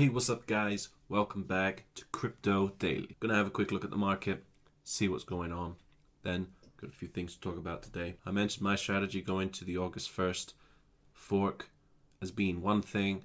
Hey, what's up, guys? Welcome back to Crypto Daily. Gonna have a quick look at the market, see what's going on. Then, got a few things to talk about today. I mentioned my strategy going to the August 1st fork as being one thing,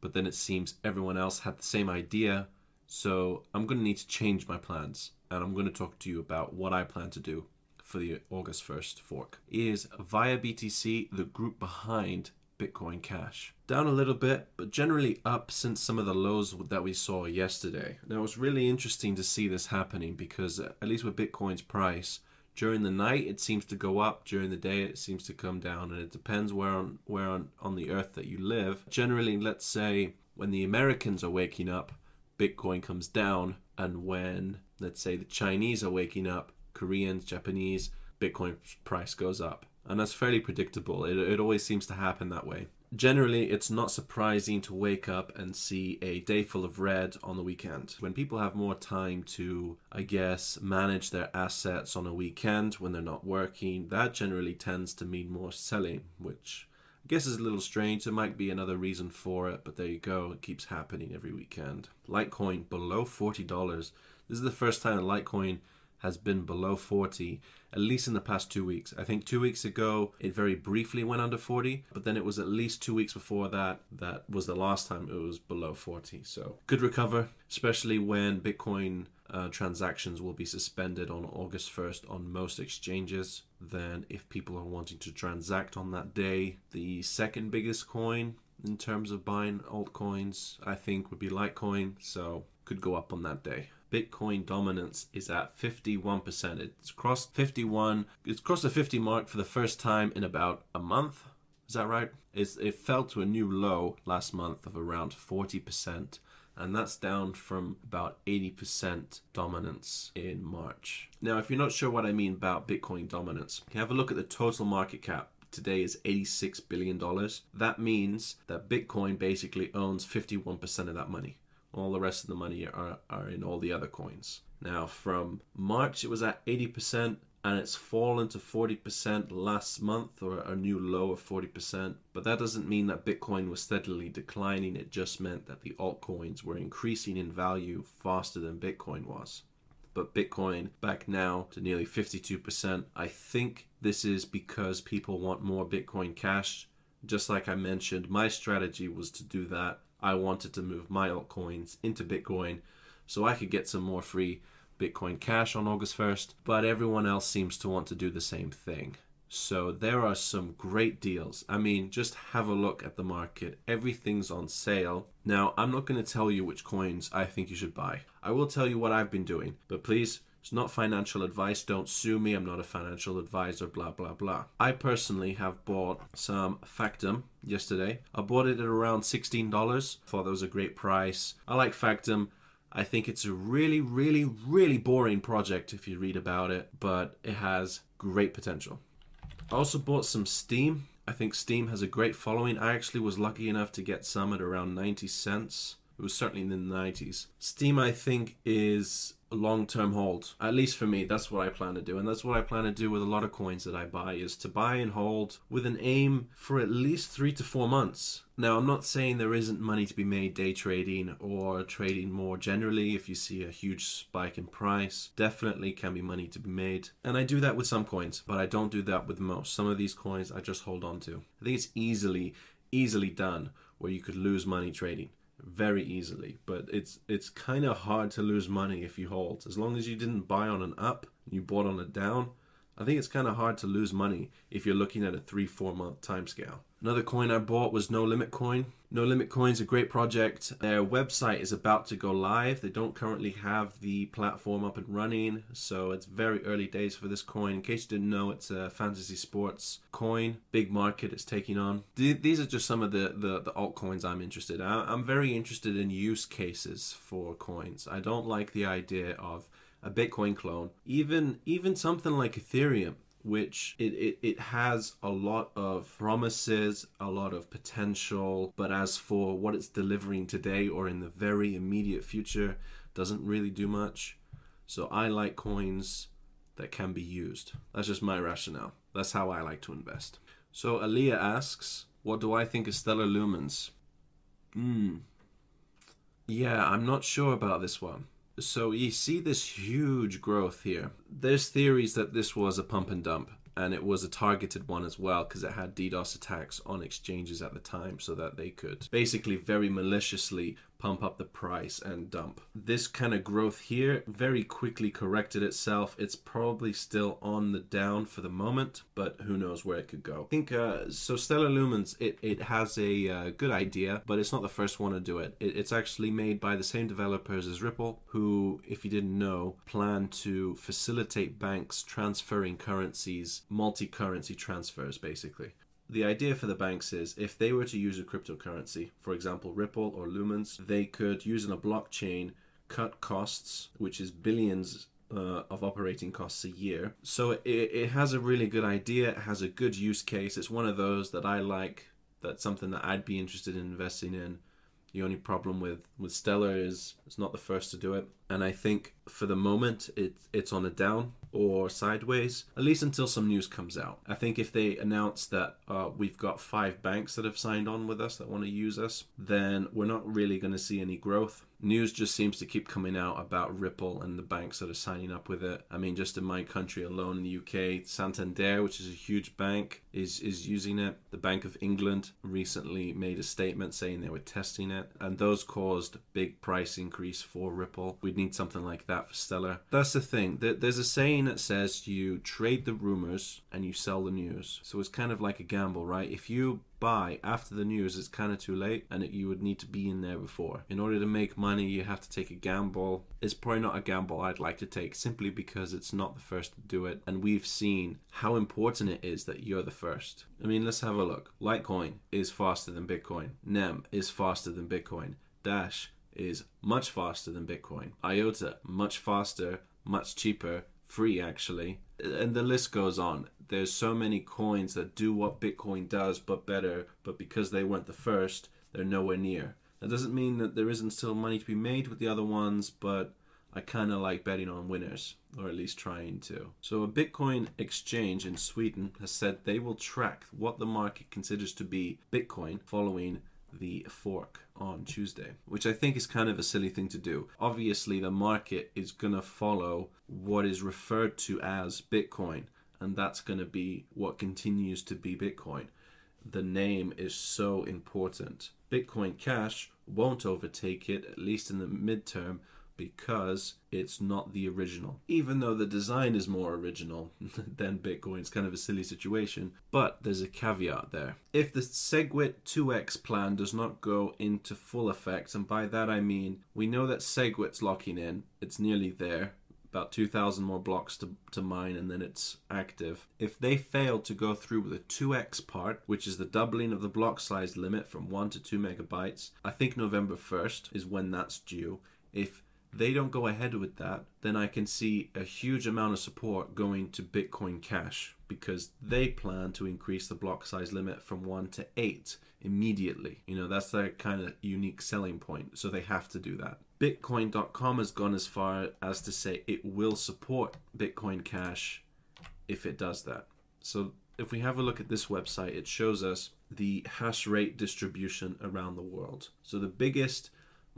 but then it seems everyone else had the same idea. So, I'm gonna need to change my plans, and I'm gonna talk to you about what I plan to do for the August 1st fork. Is ViaBTC the group behind Bitcoin Cash. Down a little bit, but generally up since some of the lows that we saw yesterday. Now, it was really interesting to see this happening because, uh, at least with Bitcoin's price, during the night it seems to go up, during the day it seems to come down, and it depends where on where on, on the earth that you live. Generally, let's say when the Americans are waking up, Bitcoin comes down, and when let's say the Chinese are waking up, Koreans, Japanese, Bitcoin price goes up and that's fairly predictable. It, it always seems to happen that way. Generally, it's not surprising to wake up and see a day full of red on the weekend. When people have more time to, I guess, manage their assets on a weekend when they're not working, that generally tends to mean more selling, which I guess is a little strange. There might be another reason for it, but there you go. It keeps happening every weekend. Litecoin below $40. This is the first time Litecoin has been below 40 at least in the past two weeks. I think two weeks ago it very briefly went under 40, but then it was at least two weeks before that that was the last time it was below 40. So could recover, especially when Bitcoin uh, transactions will be suspended on August 1st on most exchanges. Then, if people are wanting to transact on that day, the second biggest coin in terms of buying altcoins, I think, would be Litecoin. So, could go up on that day. Bitcoin dominance is at 51%. It's crossed 51. It's crossed the 50 mark for the first time in about a month. Is that right? It's, it fell to a new low last month of around 40%, and that's down from about 80% dominance in March. Now, if you're not sure what I mean about Bitcoin dominance, have a look at the total market cap today is $86 billion. That means that Bitcoin basically owns 51% of that money. All the rest of the money are, are in all the other coins. Now, from March, it was at 80%, and it's fallen to 40% last month, or a new low of 40%. But that doesn't mean that Bitcoin was steadily declining, it just meant that the altcoins were increasing in value faster than Bitcoin was. But Bitcoin back now to nearly 52%. I think this is because people want more Bitcoin Cash. Just like I mentioned, my strategy was to do that I wanted to move my altcoins into Bitcoin so I could get some more free Bitcoin Cash on August 1st, but everyone else seems to want to do the same thing. So there are some great deals. I mean, just have a look at the market. Everything's on sale. Now, I'm not going to tell you which coins I think you should buy. I will tell you what I've been doing, but please it's not financial advice. Don't sue me. I'm not a financial advisor, blah, blah, blah. I personally have bought some Factom yesterday. I bought it at around $16. Thought that was a great price. I like Factom. I think it's a really, really, really boring project if you read about it, but it has great potential. I also bought some Steem. I think Steem has a great following. I actually was lucky enough to get some at around 90 cents. It was certainly in the 90s. Steem, I think, is long-term hold. At least for me, that's what I plan to do, and that's what I plan to do with a lot of coins that I buy is to buy and hold with an aim for at least three to four months. Now, I'm not saying there isn't money to be made day trading or trading more generally. If you see a huge spike in price, definitely can be money to be made. And I do that with some coins, but I don't do that with most. Some of these coins I just hold on to. I think it's easily, easily done where you could lose money trading very easily. But it's it's kind of hard to lose money if you hold. As long as you didn't buy on an up, you bought on a down. I think it's kind of hard to lose money if you're looking at a three four month time scale. Another coin I bought was No Limit Coin. No Limit Coin is a great project. Their website is about to go live. They don't currently have the platform up and running, so it's very early days for this coin. In case you didn't know, it's a fantasy sports coin. Big market it's taking on. These are just some of the, the, the altcoins I'm interested in. I'm very interested in use cases for coins. I don't like the idea of a Bitcoin clone, even even something like Ethereum which it, it, it has a lot of promises, a lot of potential, but as for what it's delivering today or in the very immediate future, doesn't really do much. So I like coins that can be used. That's just my rationale. That's how I like to invest. So Aliyah asks, what do I think of Stellar Lumens? Hmm. Yeah, I'm not sure about this one. So you see this huge growth here. There's theories that this was a pump and dump and it was a targeted one as well because it had DDoS attacks on exchanges at the time so that they could basically very maliciously pump up the price and dump. This kind of growth here very quickly corrected itself. It's probably still on the down for the moment, but who knows where it could go. I think uh, so. Stellar Lumens it it has a uh, good idea, but it's not the first one to do it. it. It's actually made by the same developers as Ripple, who, if you didn't know, plan to facilitate banks transferring currencies, multi-currency transfers, basically the idea for the banks is if they were to use a cryptocurrency, for example, Ripple or Lumens, they could use in a blockchain cut costs, which is billions uh, of operating costs a year. So it, it has a really good idea. It has a good use case. It's one of those that I like. That's something that I'd be interested in investing in. The only problem with with Stellar is it's not the first to do it, and I think for the moment it it's on a down or sideways, at least until some news comes out. I think if they announce that uh, we've got five banks that have signed on with us that want to use us, then we're not really going to see any growth news just seems to keep coming out about Ripple and the banks that are signing up with it. I mean, just in my country alone, in the UK, Santander, which is a huge bank, is is using it. The Bank of England recently made a statement saying they were testing it, and those caused big price increase for Ripple. We'd need something like that for Stellar. That's the thing. There's a saying that says you trade the rumors and you sell the news. So it's kind of like a gamble, right? If you buy after the news, it's kind of too late, and it, you would need to be in there before. In order to make money, you have to take a gamble. It's probably not a gamble I'd like to take simply because it's not the first to do it, and we've seen how important it is that you're the first. I mean, let's have a look. Litecoin is faster than Bitcoin. NEM is faster than Bitcoin. Dash is much faster than Bitcoin. IOTA, much faster, much cheaper, free actually. And the list goes on there's so many coins that do what Bitcoin does but better, but because they weren't the first, they're nowhere near. That doesn't mean that there isn't still money to be made with the other ones, but I kind of like betting on winners, or at least trying to. So, a Bitcoin exchange in Sweden has said they will track what the market considers to be Bitcoin following the fork on Tuesday, which I think is kind of a silly thing to do. Obviously, the market is going to follow what is referred to as Bitcoin and that's going to be what continues to be Bitcoin. The name is so important. Bitcoin Cash won't overtake it, at least in the midterm, because it's not the original. Even though the design is more original than Bitcoin, it's kind of a silly situation. But there's a caveat there. If the SegWit 2x plan does not go into full effect, and by that I mean we know that SegWit's locking in, it's nearly there about 2,000 more blocks to, to mine, and then it's active. If they fail to go through with the 2x part, which is the doubling of the block size limit from 1 to 2 megabytes, I think November 1st is when that's due. If they don't go ahead with that, then I can see a huge amount of support going to Bitcoin Cash because they plan to increase the block size limit from 1 to 8 immediately. You know, that's their kind of unique selling point. So they have to do that. Bitcoin.com has gone as far as to say it will support Bitcoin Cash if it does that. So if we have a look at this website, it shows us the hash rate distribution around the world. So the biggest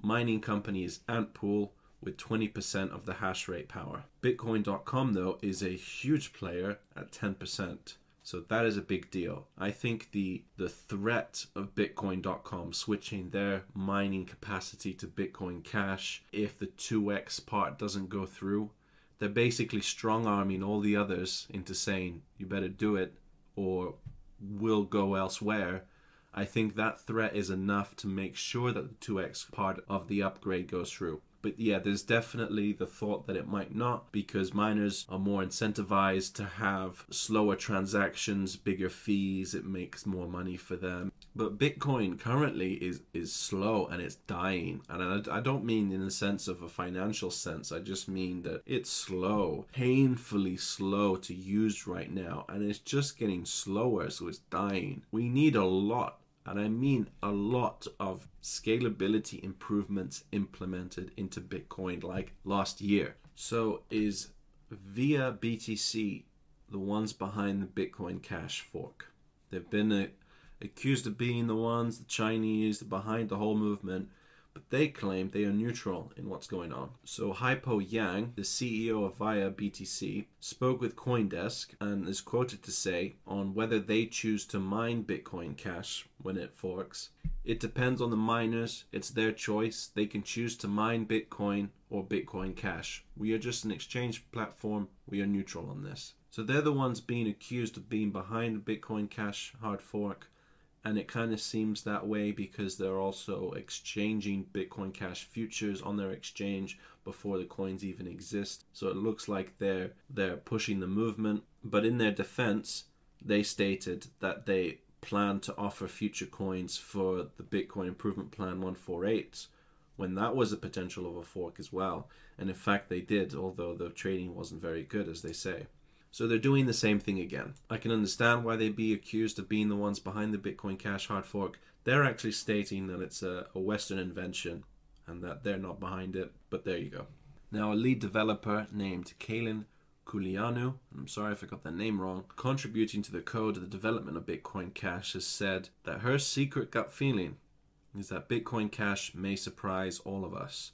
mining company is Antpool with 20% of the hash rate power. Bitcoin.com, though, is a huge player at 10%. So that is a big deal. I think the the threat of bitcoin.com switching their mining capacity to Bitcoin Cash if the 2x part doesn't go through, they're basically strong arming all the others into saying you better do it or we'll go elsewhere. I think that threat is enough to make sure that the 2x part of the upgrade goes through. But yeah, there's definitely the thought that it might not because miners are more incentivized to have slower transactions, bigger fees, it makes more money for them. But Bitcoin currently is is slow and it's dying. And I, I don't mean in the sense of a financial sense. I just mean that it's slow, painfully slow to use right now, and it's just getting slower, so it's dying. We need a lot and I mean a lot of scalability improvements implemented into Bitcoin like last year. So, is ViaBTC the ones behind the Bitcoin Cash fork? They've been accused of being the ones, the Chinese, behind the whole movement. But they claim they are neutral in what's going on. So Haipo Yang, the CEO of ViaBTC, spoke with Coindesk and is quoted to say on whether they choose to mine Bitcoin Cash when it forks. It depends on the miners, it's their choice. They can choose to mine Bitcoin or Bitcoin Cash. We are just an exchange platform, we are neutral on this. So they're the ones being accused of being behind Bitcoin Cash hard fork and it kind of seems that way because they're also exchanging Bitcoin Cash futures on their exchange before the coins even exist. So it looks like they're they're pushing the movement, but in their defense, they stated that they plan to offer future coins for the Bitcoin Improvement Plan 148 when that was a potential of a fork as well. And in fact, they did, although the trading wasn't very good, as they say. So they're doing the same thing again. I can understand why they'd be accused of being the ones behind the Bitcoin Cash hard fork. They're actually stating that it's a, a Western invention and that they're not behind it, but there you go. Now, a lead developer named Calin Culianu, I'm sorry if I got that name wrong, contributing to the code of the development of Bitcoin Cash, has said that her secret gut feeling is that Bitcoin Cash may surprise all of us.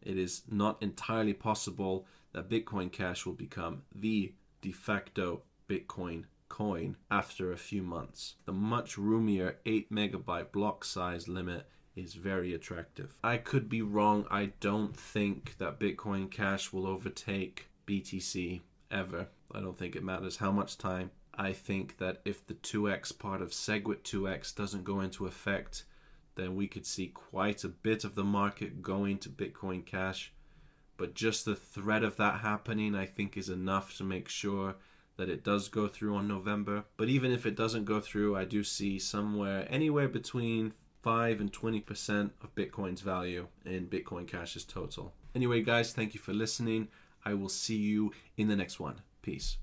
It is not entirely possible that Bitcoin Cash will become the de facto Bitcoin coin after a few months. The much roomier 8 megabyte block size limit is very attractive. I could be wrong. I don't think that Bitcoin Cash will overtake BTC ever. I don't think it matters how much time. I think that if the 2x part of SegWit 2x doesn't go into effect, then we could see quite a bit of the market going to Bitcoin Cash but just the threat of that happening, I think, is enough to make sure that it does go through on November. But even if it doesn't go through, I do see somewhere, anywhere between 5 and 20% of Bitcoin's value in Bitcoin Cash's total. Anyway, guys, thank you for listening. I will see you in the next one. Peace.